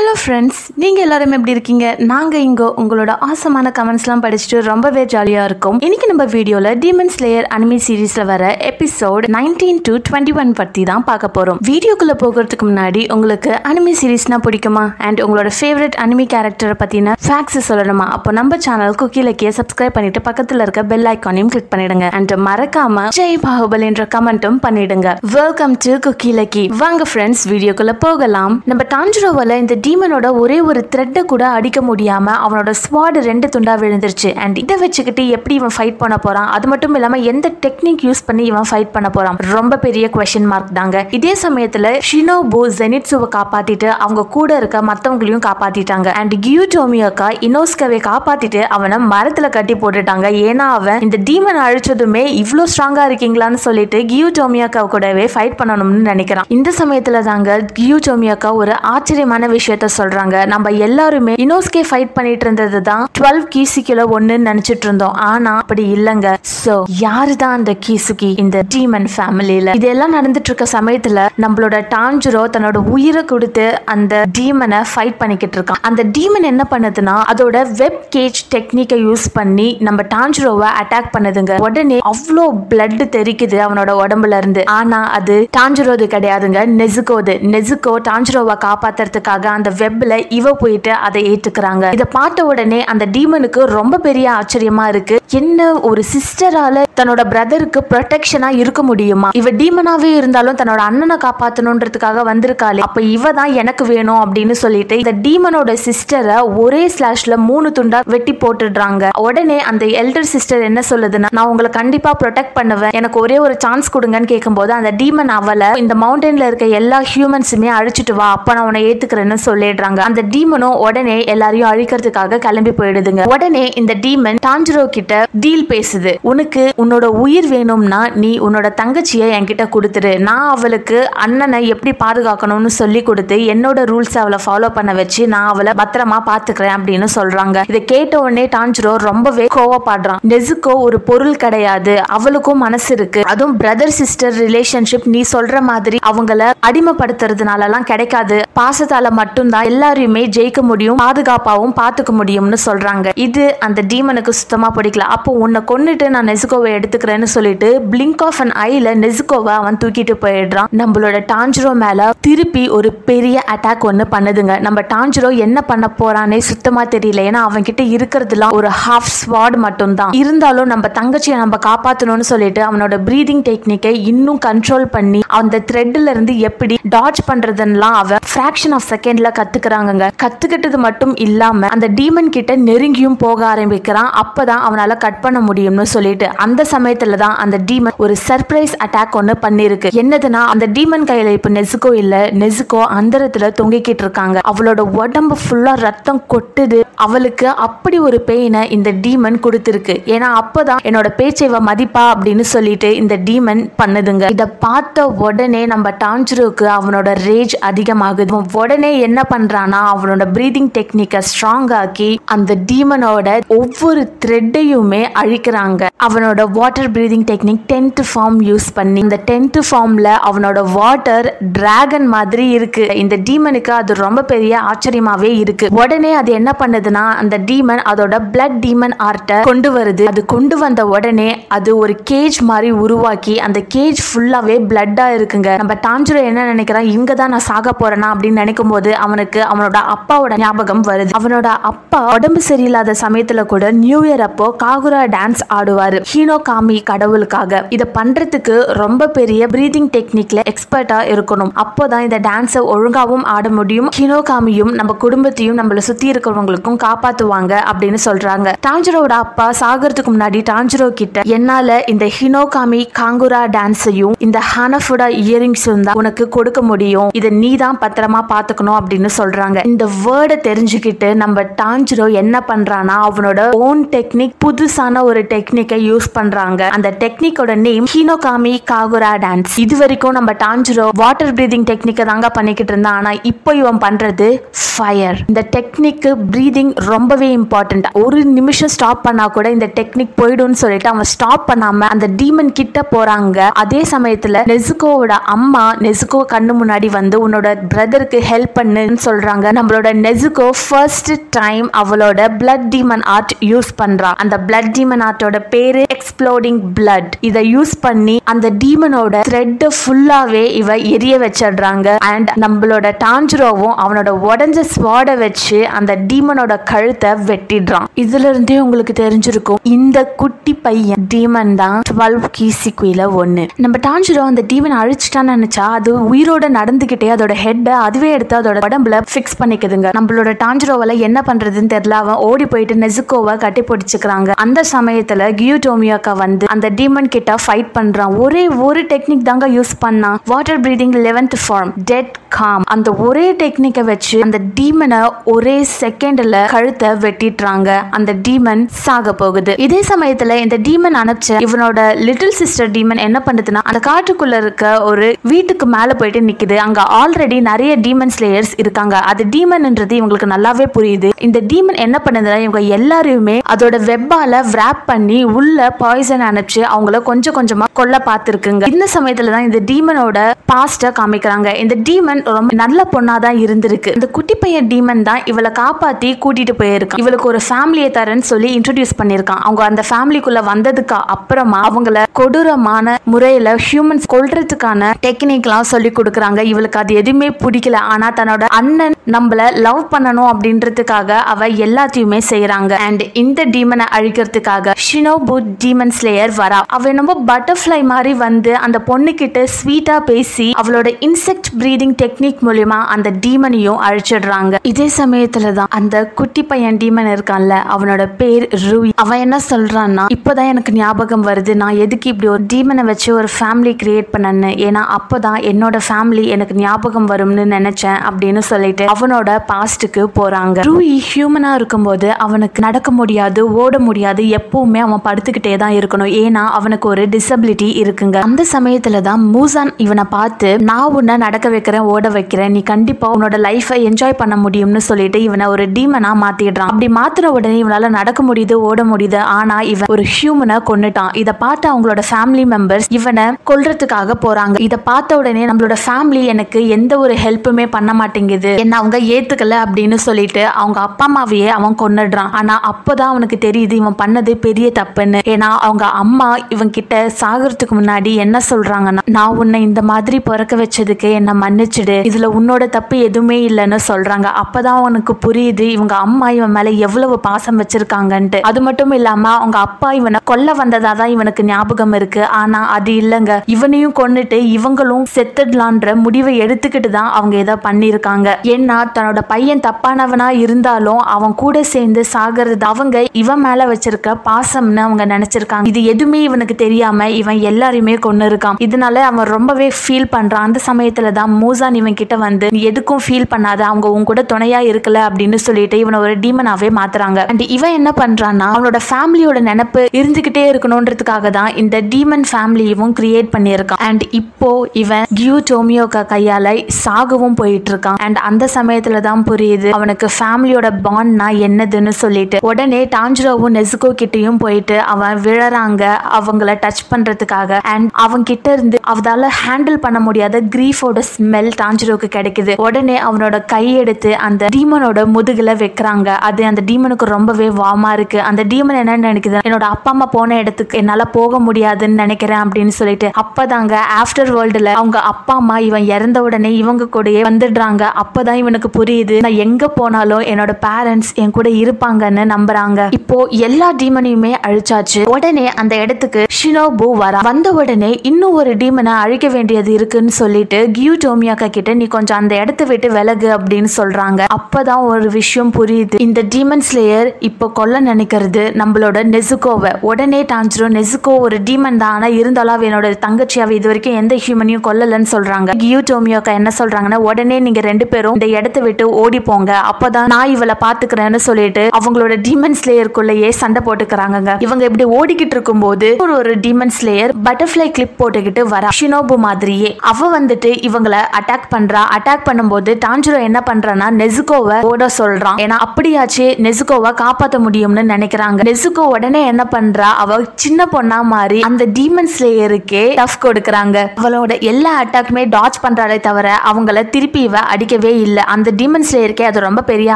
Hello friends நீங்கள் எல்லாருமே எப்படி இருக்கீங்க? நாங்கள் இங்கே உங்களோட ஆசமான கமெண்ட்ஸ்லாம் படிச்சுட்டு ரொம்பவே ஜாலியாக இருக்கும். இன்னைக்கு நம்ம வீடியோவில் டீமன்ஸ் லேயர் அனிமி சீரீஸில் வர episode nineteen to twenty one பற்றி தான் பார்க்க போகிறோம் வீடியோக்குள்ளே போகிறதுக்கு முன்னாடி உங்களுக்கு அனிமி சீரீஸ்னா பிடிக்குமா? அண்ட் உங்களோட ஃபேவரட் அனிமி கேரக்டரை பற்றின ஃபேக்ஸை சொல்லணுமா? அப்போ நம்ம சேனல் குக்கி சப்ஸ்கிரைப் பண்ணிட்டு பக்கத்தில் இருக்க பெல் ஐக்கானையும் கிளிக் பண்ணிடுங்க. அண்ட் மறக்காம ஜெய் பாகுபல் என்ற கமெண்ட்டும் பண்ணிடுங்க. வெல்கம் டு குக்கி லக்கி வாங்க ஃப்ரெண்ட்ஸ் வீடியோக்குள்ளே போகலாம். நம்ம டான்ஜுரோவில் இந்த டீமனோட ஒரே ஒரு த்ரெட்டை கூட அடிக்க முடியாம அவனோட ஸ்வாட் ரெண்டு துண்டா விழுந்துருச்சு. அண்ட் இதை வச்சுக்கிட்டு எப்படி இவன் ஃபைட் பண்ண போறான்? அது மட்டும் இல்லாம எந்த டெக்னிக் யூஸ் பண்ணி இவன் ஃபைட் பண்ண போறான்? ரொம்ப பெரிய கொஸ்டின் மார்க் தாங்க. இதே சமயத்துல ஷினோபு ஜெனிட்ஸுவை காப்பாத்திட்டு அவங்க கூட இருக்க மத்தவங்களையும் காப்பாத்திட்டாங்க. அண்ட் கியூடோமியோக்கா இனோஸ்கவை காப்பாத்திட்டு அவனை மரத்துல கட்டி போட்டுட்டாங்க. ஏன்னா அவன் இந்த டீமன் அழிச்சதுமே இவ்வளவு ஸ்ட்ராங்கா இருக்கீங்களான்னு சொல்லிட்டு கியூடோமியோக்கா கூடவே ஃபைட் பண்ணணும்னு நினைக்கிறான். இந்த சமயத்துல தாங்க கியூடோமியோக்கா ஒரு ஆச்சரியமான விஷயம் விஷயத்த சொல்றாங்க. நம்ம எல்லாருமே இனோஸ்கே ஃபைட் பண்ணிட்டு இருந்தது தான் டுவெல் கீசுக்கில ஒண்ணுன்னு நினைச்சிட்டு இருந்தோம் ஆனா அப்படி இல்லைங்க. சோ யாரு தான் அந்த கீசுகி இந்த டீமன் ஃபேமிலியில இதெல்லாம் நடந்துட்டு இருக்க சமயத்துல நம்மளோட டான்ஜுரோ தன்னோட உயிரை கொடுத்து அந்த டீமனை ஃபைட் பண்ணிக்கிட்டு இருக்கான் அந்த டீமன் என்ன பண்ணுதுன்னா அதோட வெப் கேஜ் டெக்னிக்கை யூஸ் பண்ணி நம்ம டான்ஜுரோவை அட்டாக் பண்ணுதுங்க. உடனே அவ்வளோ பிளட் தெரிக்குது அவனோட உடம்புல இருந்து. ஆனா அது டான்ஜுரோது கிடையாதுங்க. நெசுகோது நெசுகோ டான்ஜுரோவை காப்பாத்துறதுக்காக அந்த வெப்ல இவ போயிட்டு அதை ஏற்றுக்கிறாங்க இதை பார்த்த உடனே அந்த டீமனுக்கு ரொம்ப பெரிய ஆச்சரியமா இருக்கு. என்ன ஒரு சிஸ்டரால தன்னோட பிரதருக்கு ப்ரொடெக்ஷனா இருக்க முடியுமா? இவ டீமனாவே இருந்தாலும் தன்னோட அண்ணனை காப்பாத்தணுன்றதுக்காக வந்திருக்காளே. அப்ப இவ தான் எனக்கு வேணும் அப்படின்னு சொல்லிட்டு இந்த டீமனோட சிஸ்டரை ஒரே ஸ்லாஷ்ல மூணு துண்டா வெட்டி போட்டுடுறாங்க. உடனே அந்த எல்டர் சிஸ்டர் என்ன சொல்லுதுன்னா நான் உங்களை கண்டிப்பா ப்ரொடெக்ட் பண்ணுவேன். எனக்கு ஒரே ஒரு சான்ஸ் கொடுங்கன்னு கேட்கும்போது அந்த டீமன் அவளை இந்த மவுண்டன்ல இருக்க எல்லா ஹியூமன்ஸுமே அழிச்சிட்டு வா. அப்ப நான் உன்னை ஏத்துக்கிறேன்னு சொல்லிடுறாங்க. அந்த டீமனும் உடனே எல்லாரையும் அழிக்கிறதுக்காக கிளம்பி போயிடுதுங்க. உடனே இந்த டீமன் டாஞ்சிரோ கிட்ட டீல் பேசுது. உனக்கு உன்னோட உயிர் வேணும்னா நீ உன்னோட தங்கச்சியை என்கிட்ட கொடுத்துரு. நான் அவளுக்கு அண்ணனை எப்படி பாதுகாக்கணும்னு சொல்லி கொடுத்து என்னோட ரூல்ஸ் அவளை ஃபாலோ பண்ண வச்சு நான் அவளை பத்திரமா பாத்துக்கிறேன் அப்படின்னு சொல்றாங்க. இதை கேட்ட உடனே டான்ஜிரோ ரொம்பவே கோவப்படுறான். நெசுக்கோ ஒரு பொருள் கிடையாது. அவளுக்கும் மனசு இருக்கு. அதுவும் பிரதர் சிஸ்டர் ரிலேஷன்ஷிப் நீ சொல்ற மாதிரி அவங்கள அடிமைப்படுத்துறதுனால எல்லாம் கிடைக்காது. பாசத்தால மட்டும்தான் எல்லாரையுமே ஜெயிக்க முடியும் பாதுகாப்பாகவும் பார்த்துக்க முடியும்னு சொல்றாங்க. இது அந்த டீமனுக்கு சுத்தமா பிடிக்கல. அப்போ உன்னை கொண்டுட்டு நான் நெசுகோவை எடுத்துக்கிறேன்னு சொல்லிட்டு பிளிங்க் ஆஃப் அன் ஐல நெசுகோவை அவன் தூக்கிட்டு போயிடுறான். நம்மளோட டான்ஜிரோ மேல திருப்பி ஒரு பெரிய அட்டாக் ஒன்று பண்ணுதுங்க. நம்ம டான்ஜிரோ என்ன பண்ண போறானே சுத்தமா தெரியல. ஏன்னா அவன் கிட்ட இருக்கிறதுலாம் ஒரு ஹாஃப் ஸ்வாட் மட்டும்தான். இருந்தாலும் நம்ம தங்கச்சியை நம்ம காப்பாத்தணும்னு சொல்லிட்டு அவனோட பிரீதிங் டெக்னிக்கை இன்னும் கண்ட்ரோல் பண்ணி அந்த த்ரெட்ல இருந்து எப்படி டாட்ச் பண்றதுன்னெலாம் அவன் ஃபிராக்ஷன் ஆஃப் செகண்ட்ல கத்துக்கிறாங்கங்க. கத்துக்கிட்டது மட்டும் இல்லாம அந்த டீமன் கிட்ட நெருங்கியும் போக ஆரம்பிக்கிறான். அப்பதான் அவனால கட் பண்ண முடியும்னு சொல்லிட்டு அந்த சமயத்துல தான் அந்த டீமன் ஒரு சர்ப்ரைஸ் அட்டாக் ஒன்று பண்ணிருக்கு என்னதுன்னா அந்த டீமன் கையில இப்ப நெசுக்கோ இல்ல நெசுக்கோ அந்தரத்துல தொங்கிக்கிட்டு இருக்காங்க. அவளோட உடம்பு ஃபுல்லா ரத்தம் கொட்டுது. அவளுக்கு அப்படி ஒரு பெயினை இந்த டீமன் கொடுத்துருக்கு. ஏன்னா அப்பதான் என்னோட பேச்சை இவ மதிப்பா அப்படின்னு சொல்லிட்டு இந்த டீமன் பண்ணுதுங்க. இத பார்த்த உடனே நம்ம டான்ஜுருக்கு அவனோட ரேஜ் அதிகமாகுது. உடனே என்ன என்ன பண்றானா அவனோட பிரீதிங் டெக்னிக்கை ஸ்ட்ராங் ஆக்கி அந்த டீமனோட ஒவ்வொரு த்ரெட்டையுமே அழிக்கிறாங்க. அவனோட water breathing technique tenth form use பண்ணி இந்த டென்ட் ஃபார்ம்ல அவனோட வாட்டர் டிராகன் மாதிரி இருக்கு. இந்த டீமனுக்கு அது ரொம்ப பெரிய ஆச்சரியமாவே இருக்கு. உடனே அது என்ன பண்ணுதுன்னா அந்த டீமன் அதோட பிளட் டீமன் ஆர்ட்டை கொண்டு வருது. அது கொண்டு வந்த உடனே அது ஒரு கேஜ் மாதிரி உருவாக்கி அந்த கேஜ் ஃபுல்லாவே பிளட்டா இருக்குங்க. நம்ம டான்ஜுரோ என்ன நினைக்கிறான் இங்க தான் நான் சாக போறேனா? அப்படின்னு நினைக்கும் போது அவனுக்கு அவனோட அப்பாவோட ஞாபகம் வருது. அவனோட அப்பா உடம்பு சரியில்லாத சமயத்துல கூட நியூ இயர் அப்போ காகுரா டான்ஸ் ஆடுவாரு. ஹீனோ காமி கடவுளுக்காக. இத பண்றதுக்கு ரொம்ப பெரிய பிரீதிங் டெக்னிக்ல எக்ஸ்பர்ட்டா இருக்கணும். அப்போதான் இந்த டான்ஸை ஒழுங்காவும் ஆட முடியும். ஹீனோ காமியும் நம்ம குடும்பத்தையும் நம்மள சுத்தி இருக்கிறவங்களுக்கும் காப்பாத்துவாங்க அப்படின்னு சொல்றாங்க. டாஞ்சிரோட அப்பா சாகிறதுக்கு முன்னாடி டாஞ்சிரோ கிட்ட என்னால இந்த ஹினோகாமி காங்குரா டான்ஸையும் இந்த ஹானஃபுடா இயரிங்ஸும் தான் உனக்கு கொடுக்க முடியும். இதை நீ தான் பத்திரமா பாத்துக்கணும் அப்படின்னு சொல்றாங்க. இந்த வேர்டை தெரிஞ்சுக்கிட்டு நம்ம டாஞ்சிரோ என்ன பண்றானா அவனோட ஓன் டெக்னிக் புதுசான ஒரு டெக்னிக்கை யூஸ் பண்றாங்க. அந்த டெக்னிக்கோட நேம் ஹீனோகாமி காகுரா டான்ஸ் இது வரைக்கும் நம்ம டான்ஜிரோ வாட்டர் பிரீதிங் டெக்னிக்கை தாங்க பண்ணிக்கிட்டு இருந்தான். ஆனா இப்போ இவன் பண்றது ஃபயர் இந்த டெக்னிக்கு பிரீதிங் ரொம்பவே இம்பார்ட்டன்ட் ஒரு நிமிஷம் ஸ்டாப் பண்ணா கூட இந்த டெக்னிக் போயிடும்னு சொல்லிட்டு அவன் ஸ்டாப் பண்ணாம அந்த டீமன் கிட்ட போறாங்க. அதே சமயத்துல நெசுகோவோட அம்மா நெசுகோ கண்ணு முன்னாடி வந்து உன்னோட பிரதருக்கு ஹெல்ப் பண்ணு டீமன் சொல்றாங்க. நம்மளோட நெசுகோ ஃபர்ஸ்ட் டைம் அவளோட பிளட் டீமன் ஆர்ட் யூஸ் பண்றா. அந்த பிளட் டீமன் ஆர்ட்டோட பேரு எக்ஸ்ப்ளோடிங் பிளட் இதை யூஸ் பண்ணி அந்த டீமனோட த்ரெட் ஃபுல்லாவே இவ எரிய வச்சிடுறாங்க. அண்ட் நம்மளோட டாஞ்சிரோவும் அவனோட உடஞ்ச ஸ்வாட வச்சு அந்த டீமனோட கழுத்தை வெட்டிடுறான். இதுல இருந்தே உங்களுக்கு தெரிஞ்சிருக்கும் இந்த குட்டி பையன் டீமன் தான் டுவெல் கீசிக்குயில ஒண்ணு. நம்ம டாஞ்சிரோ அந்த டீமன் அழிச்சிட்டான்னு நினைச்சா அது உயிரோட நடந்துகிட்டே அதோட ஹெட்டை அதுவே எடுத்து அதோட உடம்புல ஃபிக்ஸ் பண்ணிக்குதுங்க. நம்மளோட டாஞ்சிரோவால என்ன பண்றதுன்னு தெரியல அவன் ஓடி போயிட்டு நெசுக்கோவை கட்டி பிடிச்சிக்கிறாங்க. அந்த சமயத்துல கியூடோமியாக்கா வந்து அந்த டீமன் கிட்ட ஃபைட் பண்றான். ஒரே ஒரு டெக்னிக் தாங்க யூஸ் பண்ணான். Water breathing eleventh form dead calm அந்த ஒரே டெக்னிக்கை வச்சு அந்த டீமனை ஒரே செகண்ட்ல கழுத்தை வெட்டிடுறாங்க. அந்த டீமன் சாக போகுது. இதே சமயத்துல இந்த டீமன் அனுப்பிச்ச இவனோட லிட்டில் சிஸ்டர் டீமன் என்ன பண்ணுதுன்னா அந்த காட்டுக்குள்ள இருக்க ஒரு வீட்டுக்கு மேல போயிட்டு நிக்குது. அங்க ஆல்ரெடி நிறைய டீமன் ஸ்லேயர்ஸ் இருக்காங்க. அது டீமன்ன்றது இவங்களுக்கு நல்லாவே புரியுது. இந்த டீமன் என்ன பண்ணுதுன்னா இவங்க எல்லாரையுமே அதோட வெப்பால wrap பண்ணி உள்ள பாய்சன் அனுப்பிச்சு அவங்கள கொஞ்சம் கொஞ்சமா கொல்ல பார்த்துருக்குங்க. இந்த சமயத்துல தான் இந்த டீமனோட பாஸ்ட காமிக்கிறாங்க. இந்த டீமன் ரொம்ப நல்ல பொண்ணாதான் இருந்திருக்கு. இந்த குட்டி பையன் டீமன் தான் இவளை காப்பாத்தி கூட்டிட்டு போயிருக்கான். இவளுக்கு ஒரு ஃபேமிலியை தரேன்னு சொல்லி இன்ட்ரடியூஸ் பண்ணியிருக்கான். அவங்க அந்த ஃபேமிலிக்குள்ள வந்ததுக்கு அப்புறமா அவங்கள கொடூரமான முறையில ஹியூமன்ஸ் கொல்றதுக்கான டெக்னிக்லாம் சொல்லி கொடுக்குறாங்க. இவளுக்கு அது எதுவுமே பிடிக்கல. ஆனா தன்னோட அண்ணன் நம்மள லவ் பண்ணணும் அப்படின்றதுக்காக அவ எல்லாத்தையுமே செய்யறாங்க அண்ட் இந்த டீமனை அழிக்கிறதுக்காக ஷினோபு டீமன் ஸ்லேயர் வரா. அவ என்னமோ பட்டர்ஃப்ளை மாதிரி வந்து அந்த பொண்ணு கிட்ட ஸ்வீட்டா பேசி அவளோட இன்செக்ட் ப்ரீடிங் டெக்னிக் மூலியமா அந்த டீமனையும் அழிச்சிடுறாங்க. இதே சமயத்துல தான் அந்த குட்டி பையன் டீமன் இருக்கான்ல அவனோட பேர் ரூய். அவன் என்ன சொல்றான்னா இப்போதான் எனக்கு ஞாபகம் வருது. நான் எதுக்கு இப்படி ஒரு டீமனை வச்சு ஒரு ஃபேமிலி கிரியேட் பண்ணேன்னு? ஏன்னா அப்போதான் என்னோட ஃபேமிலி எனக்கு ஞாபகம் வரும்னு நினைச்சேன் அப்படின்னு சொல்லிட்டு அவனோட பாஸ்ட்டுக்கு போறாங்க. ரூயி ஹியூமனா இருக்கும்போது அவனுக்கு நடக்க முடியாது ஓட முடியாது எப்பவுமே அவன் படுத்துக்கிட்டே தான் இருக்கணும். ஏன்னா அவனுக்கு ஒரு டிசபிலிட்டி இருக்குங்க. அந்த சமயத்துல தான் மூசான் இவனை பார்த்து நான் உன்னை நடக்க வைக்கிறேன் ஓட வைக்கிறேன். நீ கண்டிப்பா உன்னோட லைஃபை என்ஜாய் பண்ண முடியும்னு சொல்லிட்டு இவனை ஒரு டீமனா மாத்திடுறான். அப்படி மாத்துற உடனே இவனால நடக்க முடியுது ஓட முடியுது. ஆனா இவன் ஒரு ஹியூமனை கொன்னுட்டான். இதை பார்த்து அவங்களோட ஃபேமிலி மெம்பர்ஸ் இவனை கொல்றதுக்காக போறாங்க. இதை பார்த்த உடனே நம்மளோட ஃபேமிலி எனக்கு எந்த ஒரு ஹெல்ப்புமே பண்ண மாட்டேங்குது என்ன அவங்க ஏத்துக்கல அப்படின்னு சொல்லிட்டு அவங்க அப்பா அம்மாவையே அவன் கொண்டுடுறான் ஆனா அப்போதான் அவனுக்கு தெரியுது இவன் பண்ணது பெரிய தப்புன்னு. ஏன்னா அவங்க அம்மா இவன் கிட்ட சாகிறதுக்கு முன்னாடி என்ன சொல்றாங்கன்னா நான் உன்னை இந்த மாதிரி பிறக்க வச்சதுக்கு என்ன மன்னிச்சிடு. இதுல உன்னோட தப்பு எதுவுமே இல்லைன்னு சொல்றாங்க. அப்பதான் அவனுக்கு புரியுது இவங்க அம்மா இவன் மேல எவ்வளவு பாசம் வச்சிருக்காங்கன்ட்டு. அது மட்டும் இல்லாம அவங்க அப்பா இவனை கொல்ல வந்ததா தான் இவனுக்கு ஞாபகம் இருக்கு. ஆனா அது இல்லைங்க. இவனையும் கொன்னுட்டு இவங்களும் செத்துடலான்ற முடிவை எடுத்துக்கிட்டு தான் அவங்க ஏதோ பண்ணியிருக்காங்க. ஏன்னா தன்னோட பையன் தப்பானவனா இருந்தாலும் அவன் கூட சேர்ந்து சாகிறது அவங்க இவன் மேல வச்சிருக்க பாசம்னு அவங்க நினைச்சிருக்காங்க. இது எதுவுமே இவனுக்கு தெரியாம இவன் எல்லாரையுமே கொண்டு இருக்கான் இதனால அவன் ரொம்பவே ஃபீல் பண்றான். அந்த சமயத்துல தான் மூசான் இவன் கிட்ட வந்து நீ எதுக்கும் ஃபீல் பண்ணாத. அவங்க உன் கூட துணையா இருக்கல அப்படின்னு சொல்லிட்டு இவனை ஒரு டீமனாவே மாத்துறாங்க. அண்ட் இவன் என்ன பண்றான்னா அவனோட ஃபேமிலியோட நினைப்பு இருந்துகிட்டே இருக்கணுன்றதுக்காக தான் இந்த டீமன் ஃபேமிலியும் கிரியேட் பண்ணியிருக்கான். அண்ட் இப்போ இவன் கியூ டோமியோக்கா கையால சாகவும் போயிட்டு இருக்கான். அண்ட் அந்த சமயத்துல தான் புரியுது அவனுக்கு ஃபேமிலியோட பாண்ட்னா என்னதுன்னு சொல்லிட்டு. உடனே டாஞ்சிரோவும் நெசுகோ கிட்டயும் போயிட்டு அவன் விழறாங்க அவங்கள டச் பண்றதுக்காக. அண்ட் அவங்க கிட்ட இருந்து அவதால ஹேண்டில் பண்ண முடியாத கிரீஃபோட ஸ்மெல் டாஞ்சிரோக்கு கிடைக்குது. உடனே அவனோட கையெடுத்து அந்த டீமனோட முதுகுல வைக்கிறாங்க. அது அந்த டீமனுக்கு ரொம்பவே வாமா இருக்கு. அந்த டீமன் என்ன நினைக்குது? என்னோட அப்பா அம்மா போன இடத்துக்கு என்னால போக முடியாதுன்னு நினைக்கிறேன் அப்படின்னு சொல்லிட்டு அப்பதாங்க ஆஃப்டர் வேர்ல்டுல அவங்க அப்பா அம்மா இவன் இறந்த உடனே இவங்க கூடயே வந்துடுறாங்க. அப்பதான் இவனுக்கு புரியுது. நான் எங்க போனாலும் என்னோட பேரண்ட்ஸ் என் கூட இருப்பாங்கன்னு நம்புறாங்க. இப்போ எல்லா டீமனையுமே அழிச்சாச்சு. உடனே அந்த இடத்துக்கு ஷினோபு வரா. வந்த உடனே இன்னும் ஒரு டீமனை அழிக்க வேண்டியது இருக்குன்னு சொல்லிட்டு கியூ டோமியாக்கா கிட்ட நீ கொஞ்சம் அந்த இடத்த விட்டு விலகு அப்படின்னு சொல்றாங்க. அப்பதான் ஒரு விஷயம் புரியுது. இந்த டீமன் ஸ்லேயர் இப்போ கொல்ல நினைக்கிறது நம்மளோட நெசுகோவை உடனே டான்ஜிரோ நெசுகோ ஒரு டீமன் தான். ஆனா இருந்தாலும் அவ என்னோட தங்கச்சி. அவ இது வரைக்கும் எந்த ஹியூமனையும் கொல்லலன்னு சொல்றாங்க. கியூ டோமியோக்கா என்ன சொல்றாங்கன்னா உடனே நீங்க ரெண்டு ரெண்டு பேரும் இந்த இடத்த விட்டு ஓடி போங்க. அப்பதான் நான் இவளை பாத்துக்கிறேன்னு சொல்லிட்டு அவங்களோட டீமன் ஸ்லேயருக்குள்ளேயே சண்டை போட்டுக்கிறாங்க இவங்க இப்படி ஓடிக்கிட்டு இருக்கும்போது ஒரு ஒரு டீமன் ஸ்லேயர் பட்டர்ஃப்ளை கிளிப் போட்டுக்கிட்டு வரா. ஷினோபு மாதிரியே. அவ வந்துட்டு இவங்களை அட்டாக் பண்றா. அட்டாக் பண்ணும்போது டான்ஜிரோ என்ன பண்றான்னா நெசுகோவை ஓட சொல்றான். ஏன்னா அப்படியாச்சு நெசுகோவை காப்பாத்த முடியும்னு நினைக்கிறாங்க. நெசுகோ உடனே என்ன பண்றா? அவ சின்ன பொண்ணா மாறி அந்த டீமன் ஸ்லேயருக்கே டஃப் கொடுக்கறாங்க. அவளோட எல்லா அட்டாக்குமே டாச் பண்றாளே தவிர அவங்கள திருப்பி இவ அடிக்க நினைக்கவே இல்லை. அந்த டீமன் ஸ்லேயருக்கே அது ரொம்ப பெரிய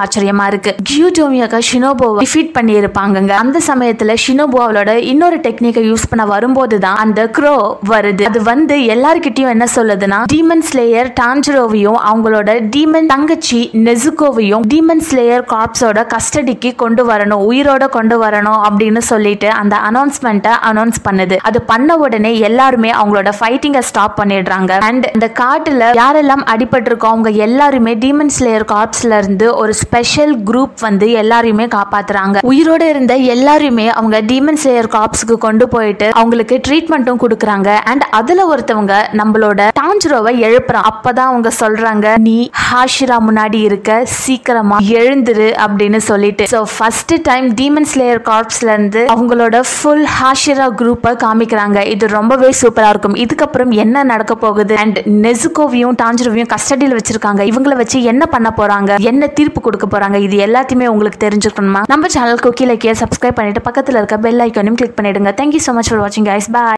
ஆச்சரியமா இருக்கு. கியூடோமியாக்கா ஷினோபோவை டிஃபீட் பண்ணி இருப்பாங்க அந்த சமயத்துல ஷினோபோ அவளோட இன்னொரு டெக்னிக்கை யூஸ் பண்ண வரும்போது தான் அந்த க்ரோ வருது. அது வந்து எல்லார்கிட்டயும் என்ன சொல்லுதுன்னா டீமன் ஸ்லேயர் டான்ஜரோவையும் அவங்களோட டீமன் தங்கச்சி நெசுகோவையும் டீமன் ஸ்லேயர் கார்ப்ஸோட கஸ்டடிக்கு கொண்டு வரணும் உயிரோட கொண்டு வரணும் அப்படின்னு சொல்லிட்டு அந்த அனௌன்ஸ்மெண்ட்டை அனௌன்ஸ் பண்ணுது. அது பண்ண உடனே எல்லாருமே அவங்களோட ஃபைட்டிங்கை ஸ்டாப் பண்ணிடுறாங்க. அண்ட் இந்த காட்டுல யாரெல்லாம் அடிபட்டிருக்கோ அவங்க எல்லா எல்லாருமே டீமன் ஸ்லேயர் கார்ப்ஸ்ல இருந்து ஒரு ஸ்பெஷல் குரூப் வந்து எல்லாரையுமே காப்பாத்துறாங்க. உயிரோட இருந்த எல்லாருமே அவங்க டீமன் ஸ்லேயர் கார்ப்ஸ்க்கு கொண்டு போயிட்டு அவங்களுக்கு ட்ரீட்மெண்ட்டும் கொடுக்குறாங்க. அண்ட் அதுல ஒருத்தவங்க நம்மளோட டான்ஜரோவை எழுப்புறான். அப்பதான் அவங்க சொல்றாங்க நீ ஹாஷிரா முன்னாடி இருக்க சீக்கிரமா எழுந்துரு அப்படின்னு சொல்லிட்டு. So first time demon slayer கார்ப்ஸ்ல இருந்து அவங்களோட ஃபுல் ஹாஷிரா குரூப்பை காமிக்கிறாங்க. இது ரொம்பவே சூப்பரா இருக்கும். இதுக்கப்புறம் என்ன நடக்க போகுது? அண்ட் நெசுகோவையும் டான்ஜரோவையும் கஸ்டடியில் வச்சிருக்காங்க. இவங்கள வச்சு என்ன பண்ண போறாங்க? என்ன தீர்ப்பு கொடுக்க போறாங்க? இது எல்லாத்தையுமே உங்களுக்கு தெரிஞ்சுக்கணுமா? நம்ம சேனல் குக்கி லைக்கிய சப்ஸ்கிரைப் பண்ணிட்டு பக்கத்தில் இருக்க பெல் ஐக்கானையும் கிளிக் பண்ணிடுங்க. Thank you so much for வாட்சிங் கைஸ் பாய்